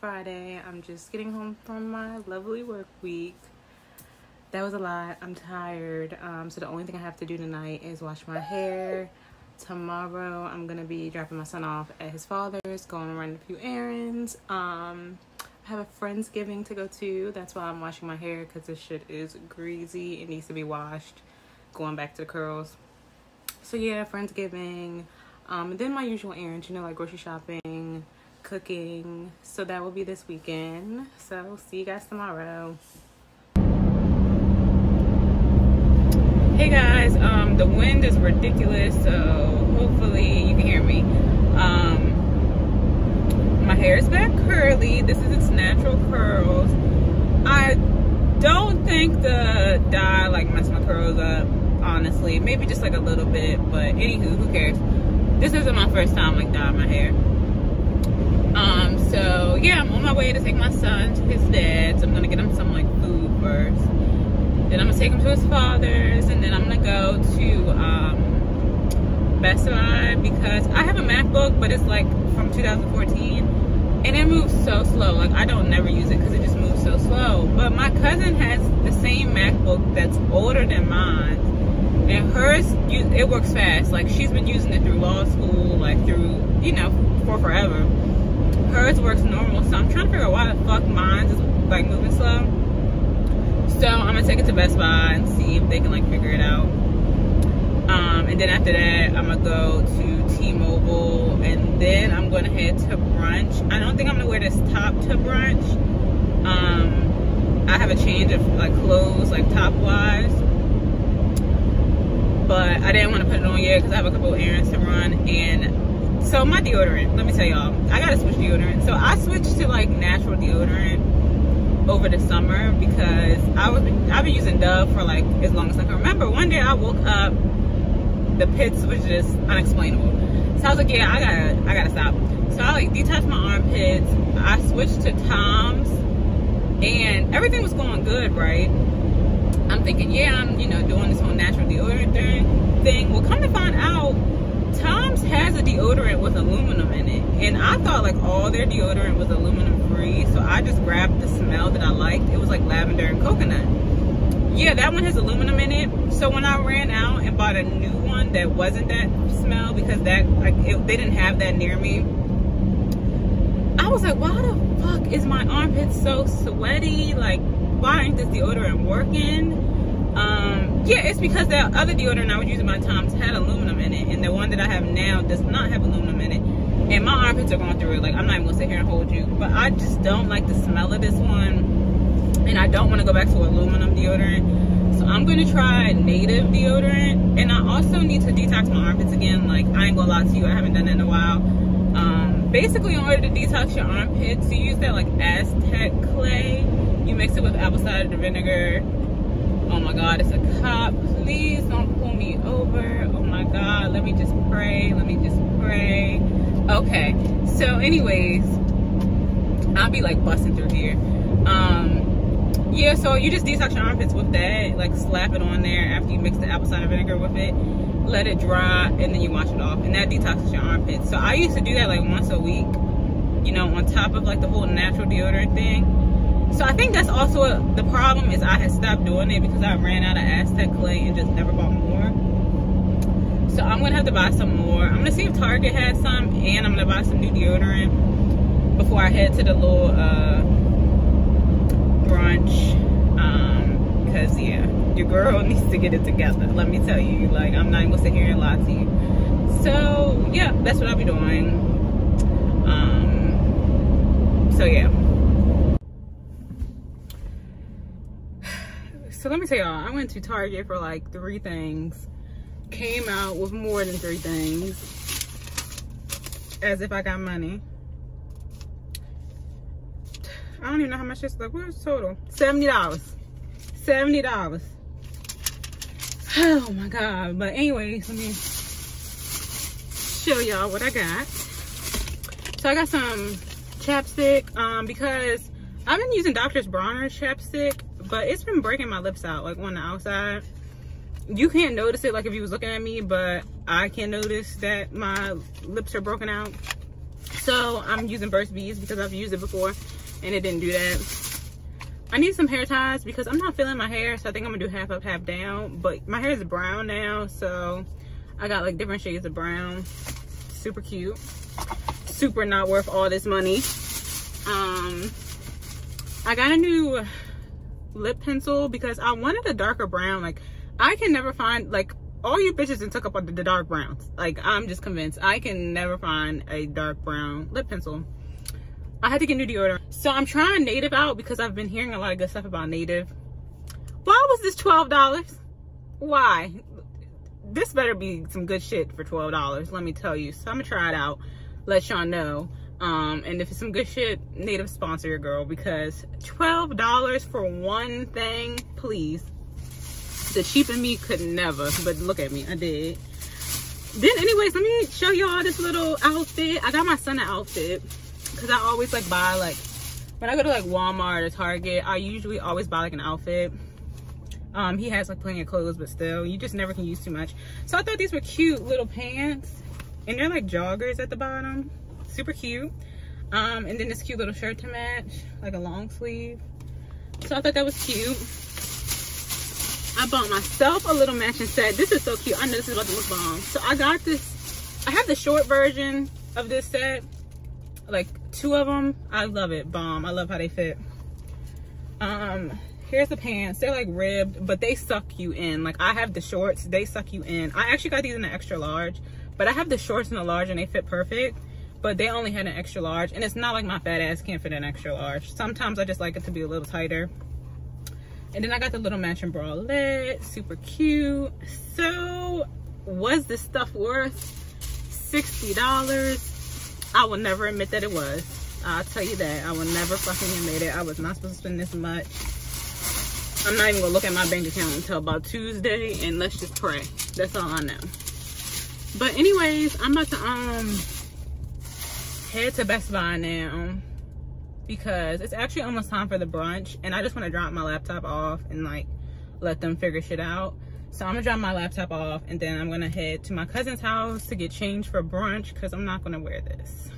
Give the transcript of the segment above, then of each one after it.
Friday. I'm just getting home from my lovely work week. That was a lot. I'm tired. Um, so the only thing I have to do tonight is wash my hair. Tomorrow I'm gonna be dropping my son off at his father's, going to run a few errands. Um, I have a friendsgiving to go to. That's why I'm washing my hair because this shit is greasy. It needs to be washed. Going back to the curls. So yeah, friendsgiving. Um, and then my usual errands, you know, like grocery shopping, cooking. So that will be this weekend. So see you guys tomorrow. Hey guys, um, the wind is ridiculous, so hopefully you can hear me. Um, my hair is back curly. This is its natural curls. I don't think the dye like messed my curls up, honestly. Maybe just like a little bit, but anywho, who cares? This isn't my first time like dyeing my hair. Um, so yeah, I'm on my way to take my son to his dad's. I'm gonna get him some like food first. Then I'm gonna take him to his father's, and then I'm gonna go to um, Best Buy because I have a MacBook, but it's like from 2014, and it moves so slow. Like I don't never use it because it just moves so slow. But my cousin has the same MacBook that's older than mine, and hers it works fast. Like she's been using it through law school, like through you know for forever hers works normal. So I'm trying to figure out why the fuck mine is like moving slow. So I'm gonna take it to Best Buy and see if they can like figure it out. Um, and then after that, I'm gonna go to T-Mobile, and then I'm gonna head to brunch. I don't think I'm gonna wear this top to brunch. Um, I have a change of like clothes, like top wise, but I didn't want to put it on yet because I have a couple errands to run and so my deodorant let me tell y'all i gotta switch deodorant. So i switched to like natural deodorant over the summer because i was i've been using dove for like as long as i can remember. One day i woke up the pits was just unexplainable. So i was like yeah i gotta i gotta stop. So i like detached my armpits. I switched to tom's and everything was going good right? I'm thinking yeah i'm you know doing this whole natural deodorant thing. Thing well come to find out Tom's has a deodorant with aluminum in it. And I thought like all their deodorant was aluminum free. So I just grabbed the smell that I liked. It was like lavender and coconut. Yeah, that one has aluminum in it. So when I ran out and bought a new one that wasn't that smell because that like it, they didn't have that near me. I was like, why the fuck is my armpit so sweaty? Like, why ain't this deodorant working? Um, yeah, it's because that other deodorant I was using by Tom's had aluminum the one that I have now does not have aluminum in it. And my armpits are going through it. Like, I'm not even gonna sit here and hold you, but I just don't like the smell of this one, and I don't want to go back to aluminum deodorant. So I'm gonna try native deodorant, and I also need to detox my armpits again. Like, I ain't gonna lie to you, I haven't done that in a while. Um, basically, in order to detox your armpits, you use that like Aztec clay. You mix it with apple cider vinegar Oh my God, it's a cop. Please don't pull me over. God, let me just pray. Let me just pray. Okay, so anyways, I'll be like busting through here. Um, yeah, so you just detox your armpits with that. Like slap it on there after you mix the apple cider vinegar with it. Let it dry and then you wash it off. And that detoxes your armpits. So I used to do that like once a week. You know, on top of like the whole natural deodorant thing so I think that's also a, the problem is I had stopped doing it because I ran out of Aztec clay and just never bought more. So I'm gonna have to buy some more. I'm gonna see if Target has some and I'm gonna buy some new deodorant before I head to the little uh, brunch. Um, Cause yeah, your girl needs to get it together. Let me tell you, like I'm not even gonna sit here and lie to you. So yeah, that's what I'll be doing. Um, so yeah. so let me tell y'all i went to target for like three things came out with more than three things as if i got money. I don't even know how much it's like where's total. 70 dollars. 70 dollars. Oh my god. But anyways let me show y'all what i got. So i got some chapstick um because i've been using Doctor's Bronner chapstick but it's been breaking my lips out like on the outside you can't notice it like if you was looking at me but i can notice that my lips are broken out So I'm using Burt's Bees because I've used it before and it didn't do that. I need some hair ties because I'm not feeling my hair. So I think I'm gonna do half up, half down. But my hair is brown now. So I got like different shades of brown. Super cute. Super not worth all this money. Um, I got a new lip pencil because I wanted a darker brown. Like I can never find like all you bitches and took up the dark browns. Like I'm just convinced I can never find a dark brown lip pencil. I had to get new deodorant. So I'm trying Native out because I've been hearing a lot of good stuff about Native. Why was this $12? Why? This better be some good shit for $12, let me tell you. So I'm gonna try it out, let y'all know. Um, and if it's some good shit, Native sponsor your girl because $12 for one thing, please. The cheap in me could never, but look at me, I did. Then anyways, let me show y'all this little outfit. I got my son an outfit because I always like buy like, when I go to like Walmart or Target, I usually always buy like an outfit. Um, he has like plenty of clothes, but still, you just never can use too much. So I thought these were cute little pants and they're like joggers at the bottom. Super cute. Um, and then this cute little shirt to match, like a long sleeve. So I thought that was cute. I bought myself a little matching set. This is so cute. I know this is about to look bomb. So I got this, I have the short version of this set. Like two of them. I love it. Bomb. I love how they fit. Um, here's the pants. They're like ribbed, but they suck you in. Like I have the shorts, they suck you in. I actually got these in an extra large, but I have the shorts in a large and they fit perfect. But they only had an extra large and it's not like my fat ass can't fit an extra large. Sometimes I just like it to be a little tighter. And then I got the little matching bralette, super cute. So was this stuff worth $60? I will never admit that it was. I'll tell you that. I will never fucking admit it. I was not supposed to spend this much. I'm not even gonna look at my bank account until about Tuesday and let's just pray. That's all I know. But anyways, I'm about to um head to Best Buy now because it's actually almost time for the brunch and I just want to drop my laptop off and like let them figure shit out. So I'm gonna drop my laptop off and then I'm gonna head to my cousin's house to get changed for brunch because I'm not gonna wear this.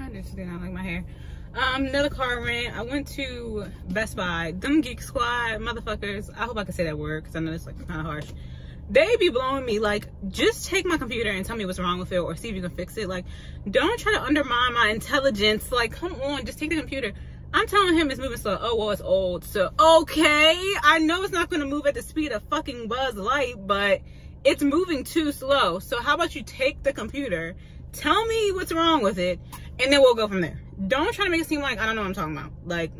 I just did not like my hair. Um, another car rent. I went to Best Buy. Them Geek Squad motherfuckers. I hope I can say that word because I know it's like kind of harsh they be blowing me like just take my computer and tell me what's wrong with it or see if you can fix it. Like don't try to undermine my intelligence. Like come on just take the computer. I'm telling him it's moving slow. Oh well it's old. So okay i know it's not going to move at the speed of fucking buzz light but it's moving too slow. So how about you take the computer tell me what's wrong with it and then we'll go from there. Don't try to make it seem like i don't know what i'm talking about. Like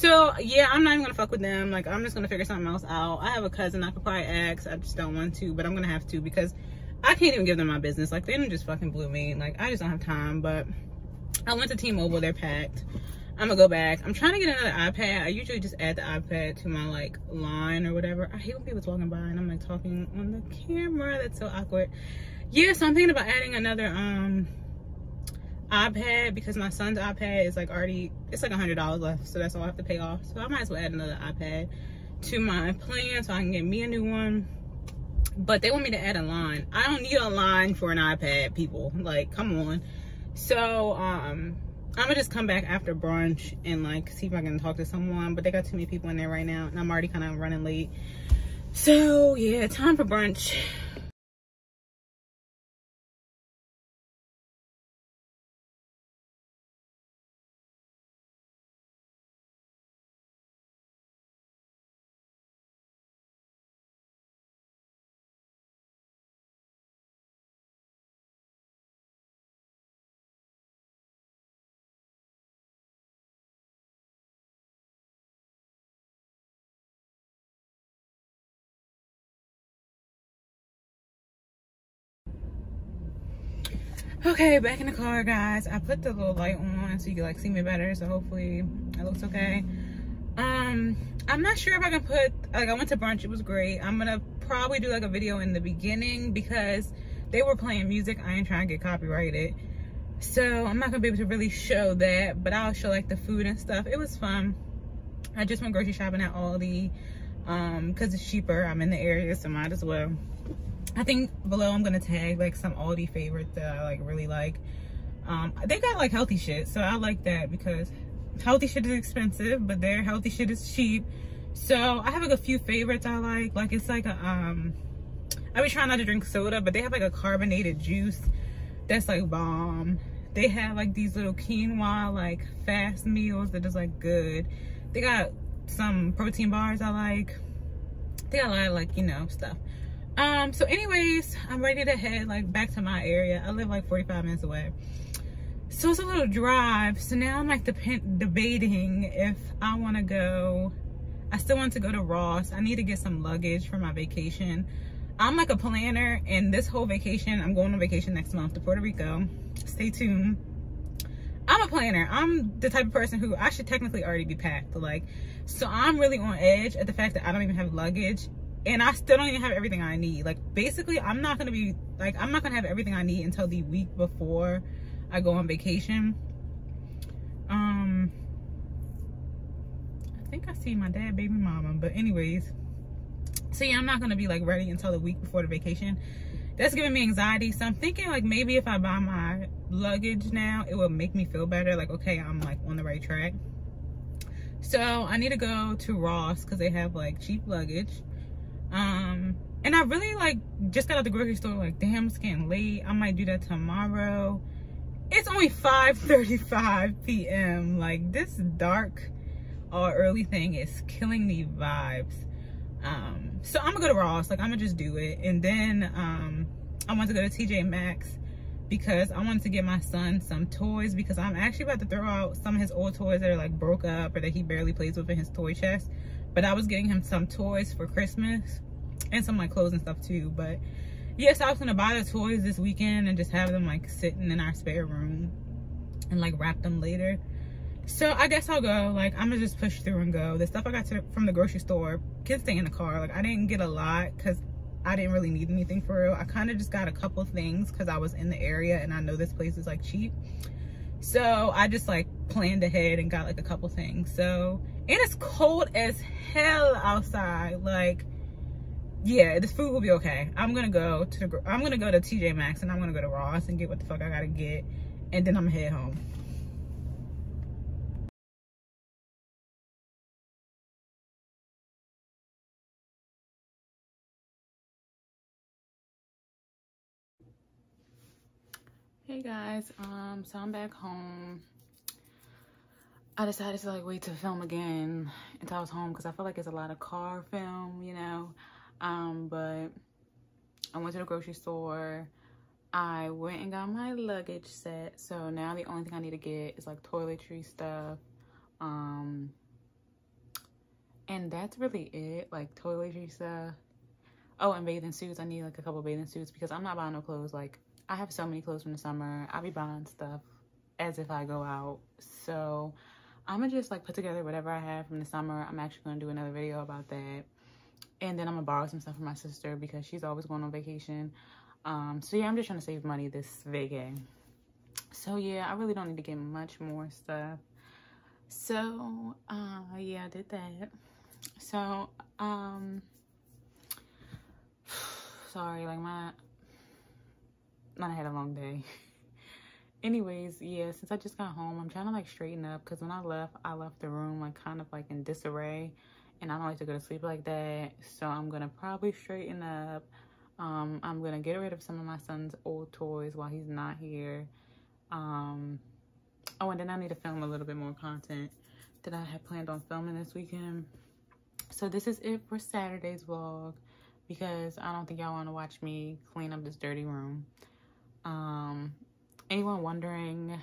so yeah i'm not even gonna fuck with them. Like i'm just gonna figure something else out. I have a cousin. I could probably ask. I just don't want to but i'm gonna have to because i can't even give them my business. Like they just fucking blew me. Like i just don't have time but i went to t-mobile. They're packed. I'm gonna go back. I'm trying to get another ipad. I usually just add the ipad to my like line or whatever. I hate when people's walking by and i'm like talking on the camera. That's so awkward. Yeah so i'm thinking about adding another um iPad because my son's iPad is like already, it's like a $100 left. So that's all I have to pay off. So I might as well add another iPad to my plan so I can get me a new one. But they want me to add a line. I don't need a line for an iPad, people. Like, come on. So, um, I'm gonna just come back after brunch and like see if I can talk to someone. But they got too many people in there right now and I'm already kind of running late. So yeah, time for brunch. Okay back in the car guys. I put the little light on so you can like see me better so hopefully it looks okay. Um i'm not sure if i can put like i went to brunch. It was great. I'm gonna probably do like a video in the beginning because they were playing music. I ain't trying to get copyrighted. So i'm not gonna be able to really show that but i'll show like the food and stuff. It was fun. I just went grocery shopping at aldi um because it's cheaper. I'm in the area so might as well I think below I'm gonna tag like some Aldi favorites that I like really like. Um, they got like healthy shit, so I like that because healthy shit is expensive, but their healthy shit is cheap. So I have like a few favorites I like. Like it's like a um, I be trying not to drink soda, but they have like a carbonated juice that's like bomb. They have like these little quinoa like fast meals that is like good. They got some protein bars I like. They got a lot of like, you know, stuff. Um, so anyways, I'm ready to head like back to my area. I live like 45 minutes away. So it's a little drive. So now I'm like debating if I want to go. I still want to go to Ross. I need to get some luggage for my vacation. I'm like a planner and this whole vacation, I'm going on vacation next month to Puerto Rico. Stay tuned. I'm a planner. I'm the type of person who I should technically already be packed. Like, so I'm really on edge at the fact that I don't even have luggage and I still don't even have everything I need. Like, basically, I'm not gonna be like, I'm not gonna have everything I need until the week before I go on vacation. Um, I think I see my dad, baby mama, but anyways, so yeah, I'm not gonna be like ready until the week before the vacation. That's giving me anxiety. So I'm thinking like maybe if I buy my luggage now, it will make me feel better. Like, okay, I'm like on the right track. So I need to go to Ross because they have like cheap luggage. Um, and I really like just got out the grocery store like, damn, it's getting late. I might do that tomorrow. It's only 5.35 p.m. Like this dark or early thing is killing me vibes um so i'm gonna go to ross like i'm gonna just do it and then um i want to go to tj maxx because i wanted to get my son some toys because i'm actually about to throw out some of his old toys that are like broke up or that he barely plays with in his toy chest but i was getting him some toys for christmas and some like clothes and stuff too but yes i was gonna buy the toys this weekend and just have them like sitting in our spare room and like wrap them later so I guess I'll go. Like, I'm gonna just push through and go. The stuff I got to, from the grocery store can stay in the car. Like, I didn't get a lot because I didn't really need anything for real. I kind of just got a couple things because I was in the area and I know this place is like cheap. So I just like planned ahead and got like a couple things. So, and it's cold as hell outside. Like, yeah, this food will be okay. I'm gonna go to, the, I'm gonna go to TJ Maxx and I'm gonna go to Ross and get what the fuck I gotta get. And then I'm gonna head home. Hey guys. Um so i'm back home. I decided to like wait to film again until i was home because i feel like it's a lot of car film you know? Um but i went to the grocery store. I went and got my luggage set. So now the only thing i need to get is like toiletry stuff. Um and that's really it like toiletry stuff. Oh and bathing suits. I need like a couple bathing suits because i'm not buying no clothes like I have so many clothes from the summer. I'll be buying stuff as if I go out. So I'm gonna just like put together whatever I have from the summer. I'm actually gonna do another video about that. And then I'm gonna borrow some stuff from my sister because she's always going on vacation. Um, so yeah, I'm just trying to save money this vacay. So yeah, I really don't need to get much more stuff. So uh, yeah, I did that. So um, sorry, like my not had a long day. Anyways yeah since i just got home i'm trying to like straighten up because when i left i left the room like kind of like in disarray and i don't like to go to sleep like that so i'm gonna probably straighten up. Um i'm gonna get rid of some of my son's old toys while he's not here. Um oh and then i need to film a little bit more content that i had planned on filming this weekend. So this is it for saturday's vlog because i don't think y'all want to watch me clean up this dirty room um, anyone wondering,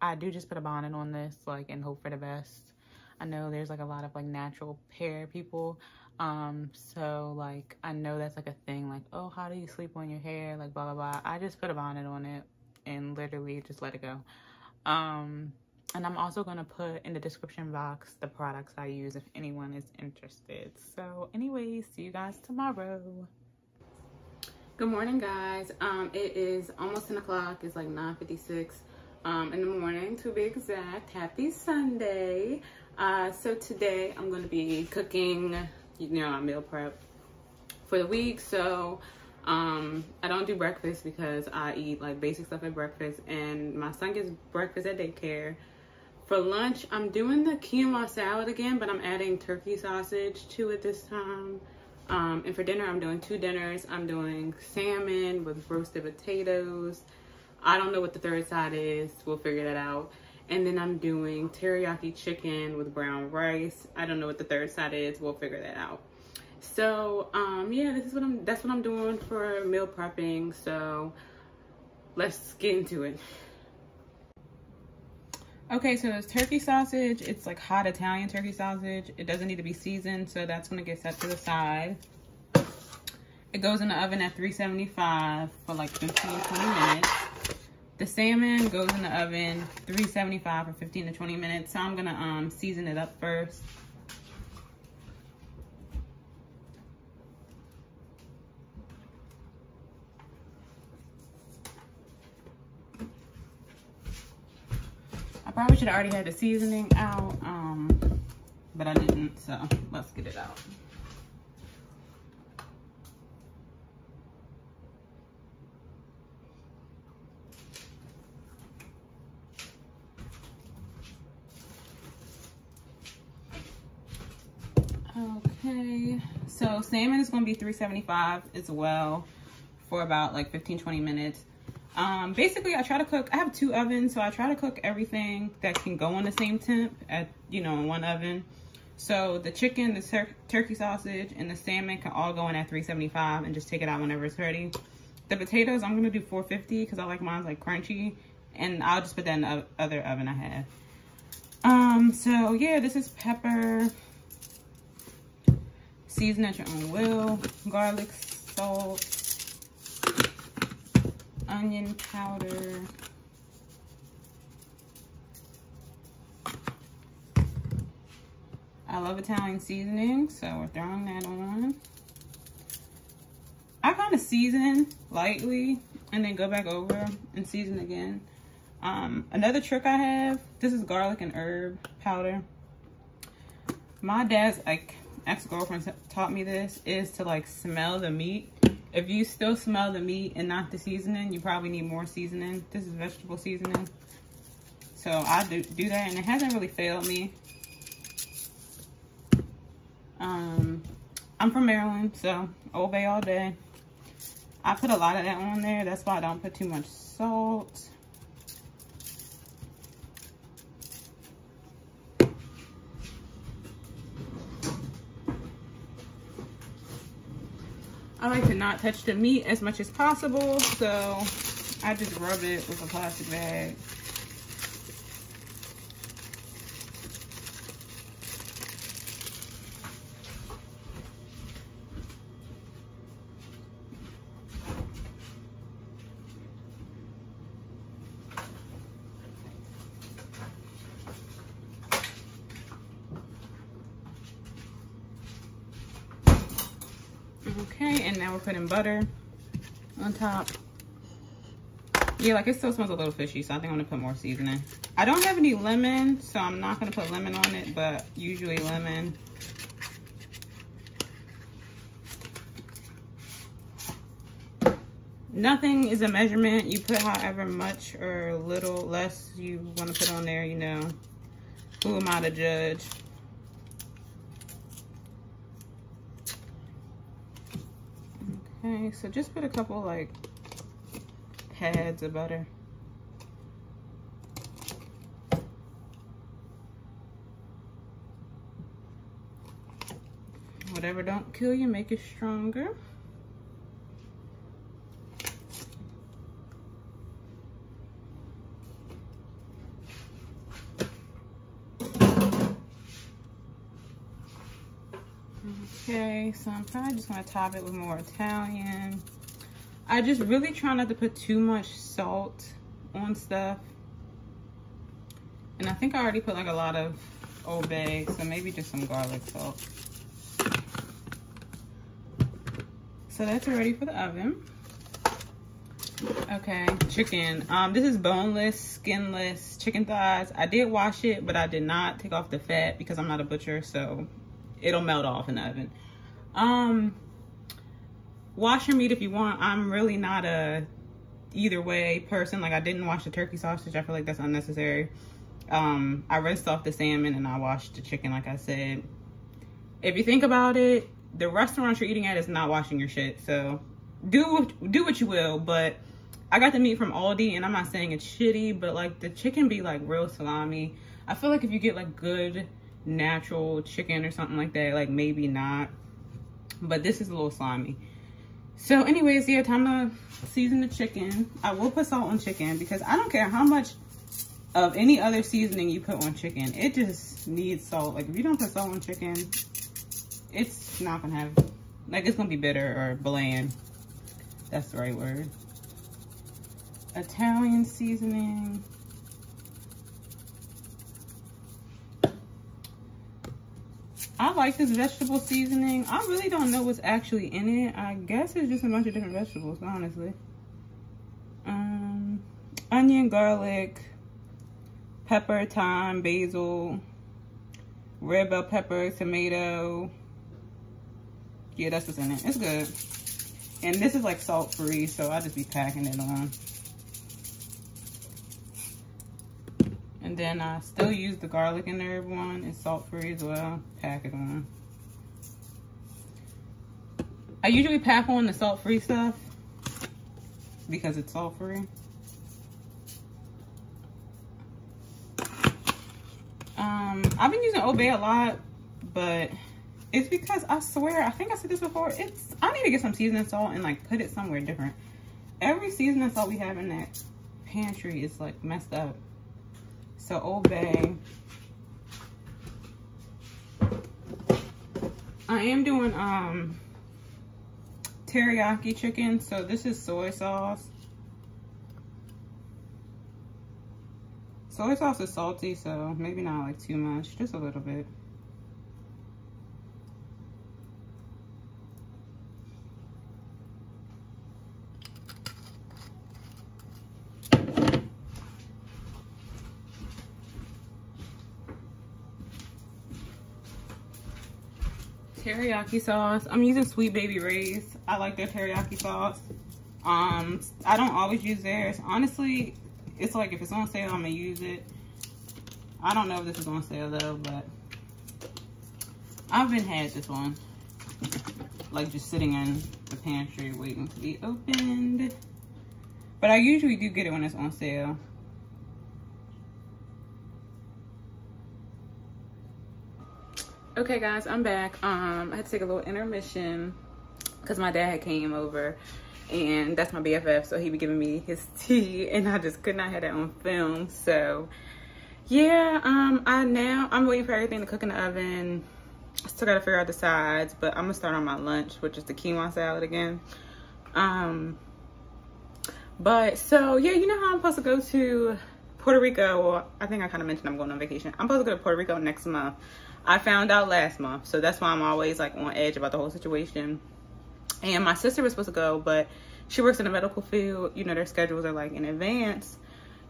I do just put a bonnet on this, like, and hope for the best. I know there's, like, a lot of, like, natural hair people. Um, so, like, I know that's, like, a thing. Like, oh, how do you sleep on your hair? Like, blah, blah, blah. I just put a bonnet on it and literally just let it go. Um, and I'm also going to put in the description box the products I use if anyone is interested. So, anyways, see you guys tomorrow. Good morning, guys. Um, it is almost 10 o'clock. It's like 9.56 um, in the morning, to be exact. Happy Sunday. Uh, so today I'm going to be cooking, you know, meal prep for the week. So Um, I don't do breakfast because I eat like basic stuff at breakfast and my son gets breakfast at daycare. For lunch, I'm doing the quinoa salad again, but I'm adding turkey sausage to it this time. Um, and for dinner, I'm doing two dinners. I'm doing salmon with roasted potatoes. I don't know what the third side is. We'll figure that out. And then I'm doing teriyaki chicken with brown rice. I don't know what the third side is. We'll figure that out so um yeah this is what i'm that's what i'm doing for meal prepping so let's get into it okay so it's turkey sausage. It's like hot italian turkey sausage. It doesn't need to be seasoned so that's to get set to the side. It goes in the oven at 375 for like 15 20 minutes. The salmon goes in the oven 375 for 15 to 20 minutes. So i'm gonna um season it up first Probably should have already had the seasoning out, um, but I didn't, so let's get it out. Okay, so salmon is gonna be 375 as well for about like 15, 20 minutes. Um, basically, I try to cook, I have two ovens, so I try to cook everything that can go on the same temp at, you know, in one oven. So the chicken, the tur turkey sausage, and the salmon can all go in at 375 and just take it out whenever it's ready. The potatoes, I'm gonna do 450 because I like mine like crunchy, and I'll just put that in the other oven I have. Um, so yeah, this is pepper, season at your own will, garlic, salt, onion powder. I love Italian seasoning, so we're throwing that on. I kind of season lightly and then go back over and season again. Um, another trick I have, this is garlic and herb powder. My dad's like ex-girlfriend taught me this, is to like smell the meat if you still smell the meat and not the seasoning, you probably need more seasoning. This is vegetable seasoning. So I do, do that and it hasn't really failed me. Um, I'm from Maryland, so Old Bay all day. I put a lot of that on there. That's why I don't put too much salt. I like to not touch the meat as much as possible, so I just rub it with a plastic bag. Okay, and butter on top. Yeah, like it still smells a little fishy, so I think I'm gonna put more seasoning. I don't have any lemon, so I'm not gonna put lemon on it, but usually lemon. Nothing is a measurement. You put however much or little less you wanna put on there, you know. Who am I to judge? Okay, so just put a couple like pads of butter. Whatever don't kill you, make it stronger. Okay, so I'm probably just gonna top it with more Italian. I just really try not to put too much salt on stuff. And I think I already put like a lot of Old so maybe just some garlic salt. So that's ready for the oven. Okay, chicken. Um, this is boneless, skinless chicken thighs. I did wash it, but I did not take off the fat because I'm not a butcher, so it'll melt off in the oven. Um, wash your meat if you want. I'm really not a either way person. Like I didn't wash the turkey sausage. I feel like that's unnecessary. Um, I rinsed off the salmon and I washed the chicken, like I said. If you think about it, the restaurant you're eating at is not washing your shit. So do do what you will, but I got the meat from Aldi and I'm not saying it's shitty, but like the chicken be like real salami. I feel like if you get like good natural chicken or something like that, like maybe not. But this is a little slimy. So anyways, yeah, time to season the chicken. I will put salt on chicken because I don't care how much of any other seasoning you put on chicken. It just needs salt. Like if you don't put salt on chicken, it's not gonna have, like it's gonna be bitter or bland. That's the right word. Italian seasoning. I like this vegetable seasoning. I really don't know what's actually in it. I guess it's just a bunch of different vegetables, honestly. Um, onion, garlic, pepper, thyme, basil, red bell pepper, tomato. Yeah, that's what's in it. It's good. And this is like salt free, so I'll just be packing it on. And then I still use the garlic and herb one. It's salt free as well. Pack it on. I usually pack on the salt free stuff because it's salt free. Um, I've been using Old Bay a lot, but it's because I swear, I think I said this before, it's, I need to get some seasoning salt and like put it somewhere different. Every seasoning salt we have in that pantry is like messed up. So Old Bay. I am doing um teriyaki chicken. So this is soy sauce. Soy sauce is salty, so maybe not like too much, just a little bit. Teriyaki sauce. I'm using Sweet Baby Ray's. I like their teriyaki sauce. Um, I don't always use theirs. Honestly, it's like if it's on sale, I'm gonna use it. I don't know if this is on sale though, but I've been had this one. Like just sitting in the pantry waiting to be opened. But I usually do get it when it's on sale. Okay guys, I'm back. Um, I had to take a little intermission because my dad came over and that's my BFF. So he be giving me his tea and I just could not have that on film. So yeah, um, I now, I'm waiting for everything to cook in the oven. I still gotta figure out the sides, but I'm gonna start on my lunch, which is the quinoa salad again. Um, but so yeah, you know how I'm supposed to go to Puerto Rico. Well, I think I kind of mentioned I'm going on vacation. I'm supposed to go to Puerto Rico next month. I found out last month, so that's why I'm always like on edge about the whole situation. And my sister was supposed to go, but she works in the medical field. You know, their schedules are like in advance.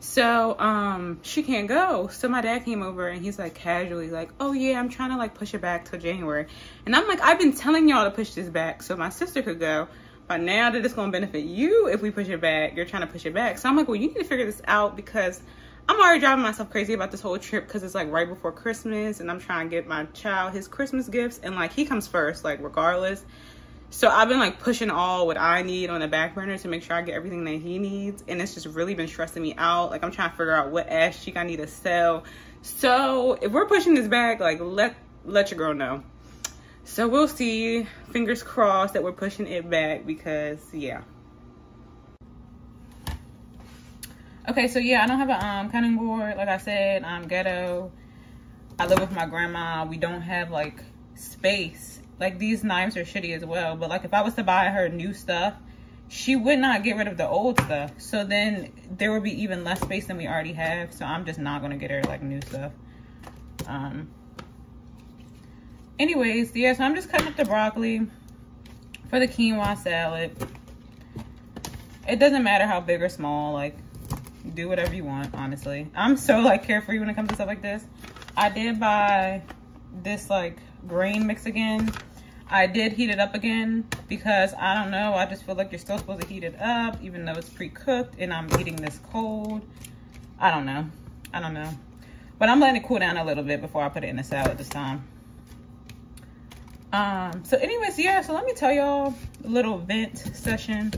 So um she can't go. So my dad came over and he's like casually like, "Oh yeah, I'm trying to like push it back till January." And I'm like, "I've been telling y'all to push this back so my sister could go." But now that it's going to benefit you if we push it back, you're trying to push it back. So I'm like, "Well, you need to figure this out because I'm already driving myself crazy about this whole trip because it's like right before Christmas and I'm trying to get my child his Christmas gifts and like he comes first, like regardless. So I've been like pushing all what I need on the back burner to make sure I get everything that he needs. And it's just really been stressing me out. Like I'm trying to figure out what ass cheek I need to sell. So if we're pushing this back, like let let your girl know. So we'll see. Fingers crossed that we're pushing it back because yeah. Okay, so yeah, I don't have a um, cutting board. Like I said, I'm ghetto. I live with my grandma. We don't have like space like these knives are shitty as well. But like if I was to buy her new stuff, she would not get rid of the old stuff. So then there would be even less space than we already have. So I'm just not gonna get her like new stuff. Um. Anyways, yeah, so I'm just cutting up the broccoli for the quinoa salad. It doesn't matter how big or small, like do whatever you want, honestly. I'm so like carefree when it comes to stuff like this. I did buy this like grain mix again I did heat it up again because I don't know. I just feel like you're still supposed to heat it up even though it's pre-cooked and I'm eating this cold. I don't know. I don't know. But I'm letting it cool down a little bit before I put it in the salad this time. Um, so anyways, yeah, so let me tell y'all a little vent session.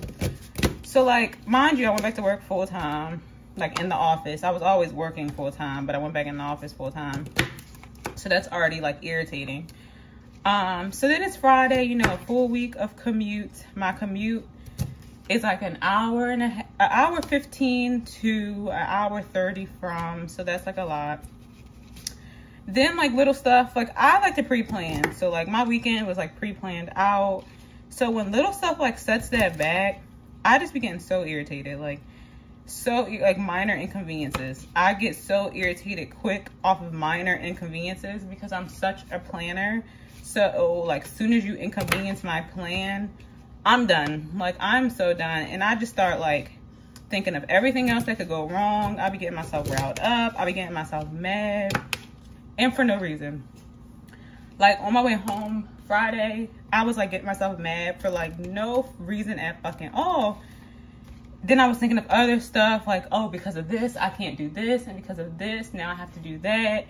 So like, mind you, I went back to work full time, like in the office. I was always working full time, but I went back in the office full time. So that's already like irritating. Um, so then it's Friday, you know, a full week of commute. My commute is like an hour and a an hour 15 to an hour 30 from, so that's like a lot. Then like little stuff, like I like to pre-plan. So like my weekend was like pre-planned out. So when little stuff like sets that back, I just be getting so irritated. Like so like minor inconveniences. I get so irritated quick off of minor inconveniences because I'm such a planner so like soon as you inconvenience my plan, I'm done. Like I'm so done. And I just start like thinking of everything else that could go wrong. I'll be getting myself riled up. I'll be getting myself mad. And for no reason. Like on my way home Friday, I was like getting myself mad for like no reason at fucking all. Then I was thinking of other stuff like, oh, because of this, I can't do this. And because of this, now I have to do that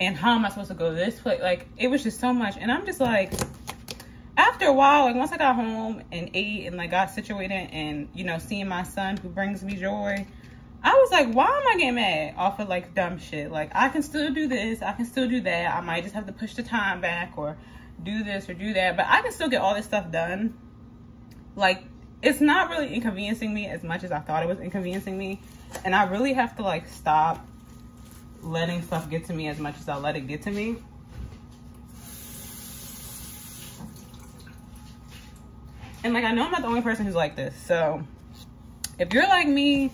and how am I supposed to go this way? Like, it was just so much. And I'm just like, after a while, like once I got home and ate and like got situated and, you know, seeing my son who brings me joy, I was like, why am I getting mad off of like dumb shit? Like, I can still do this. I can still do that. I might just have to push the time back or do this or do that. But I can still get all this stuff done. Like, it's not really inconveniencing me as much as I thought it was inconveniencing me. And I really have to like stop letting stuff get to me as much as I let it get to me. And like, I know I'm not the only person who's like this. So if you're like me,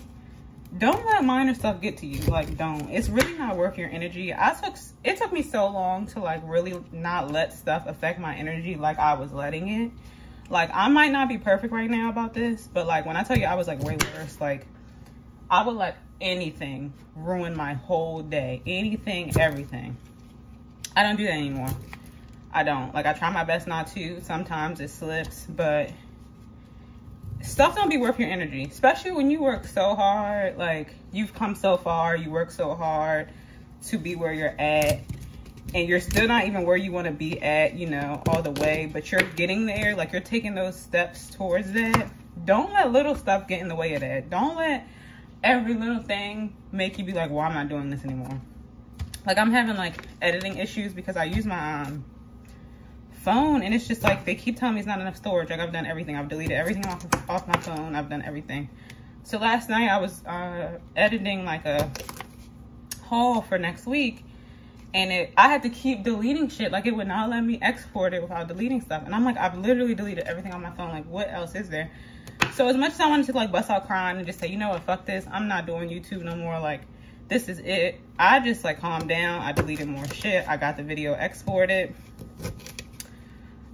don't let minor stuff get to you. Like, don't. It's really not worth your energy. I took, it took me so long to like really not let stuff affect my energy like I was letting it. Like, I might not be perfect right now about this, but like when I tell you I was like way worse, like I would let anything ruin my whole day. Anything, everything. I don't do that anymore. I don't. Like, I try my best not to. Sometimes it slips, but stuff don't be worth your energy. Especially when you work so hard. Like, you've come so far. You work so hard to be where you're at. And you're still not even where you want to be at, you know, all the way. But you're getting there. Like, you're taking those steps towards that. Don't let little stuff get in the way of that. Don't let every little thing make you be like, well, I'm not doing this anymore. Like I'm having like editing issues because I use my um, phone and it's just like, they keep telling me it's not enough storage. Like I've done everything. I've deleted everything off, off my phone. I've done everything. So last night I was uh, editing like a haul for next week and it I had to keep deleting shit. Like it would not let me export it without deleting stuff. And I'm like, I've literally deleted everything on my phone. Like what else is there? So as much as I wanted to like bust out crying and just say, you know what, fuck this. I'm not doing YouTube no more. Like, this is it. I just like calmed down. I deleted more shit. I got the video exported.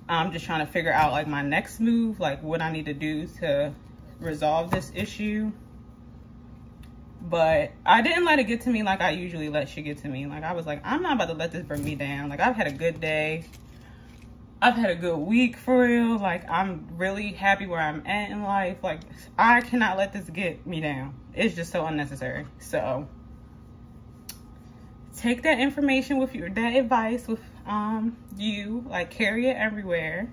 I'm just trying to figure out like my next move, like what I need to do to resolve this issue. But I didn't let it get to me like I usually let shit get to me. Like I was like, I'm not about to let this bring me down. Like I've had a good day. I've had a good week for real. Like, I'm really happy where I'm at in life. Like, I cannot let this get me down. It's just so unnecessary. So, take that information with your that advice with um you. Like, carry it everywhere.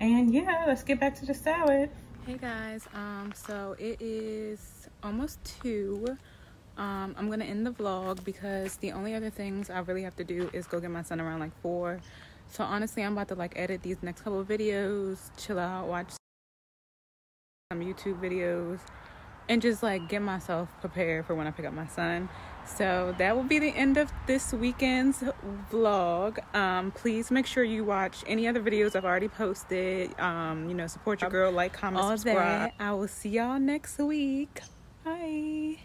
And yeah, let's get back to the salad. Hey guys, um, so it is almost two. Um, I'm gonna end the vlog because the only other things I really have to do is go get my son around like four. So honestly i'm about to like edit these next couple of videos chill out watch some youtube videos and just like get myself prepared for when i pick up my son. So that will be the end of this weekend's vlog. Um, please make sure you watch any other videos i've already posted. Um, you know support your girl like comment all subscribe. That i will see y'all next week bye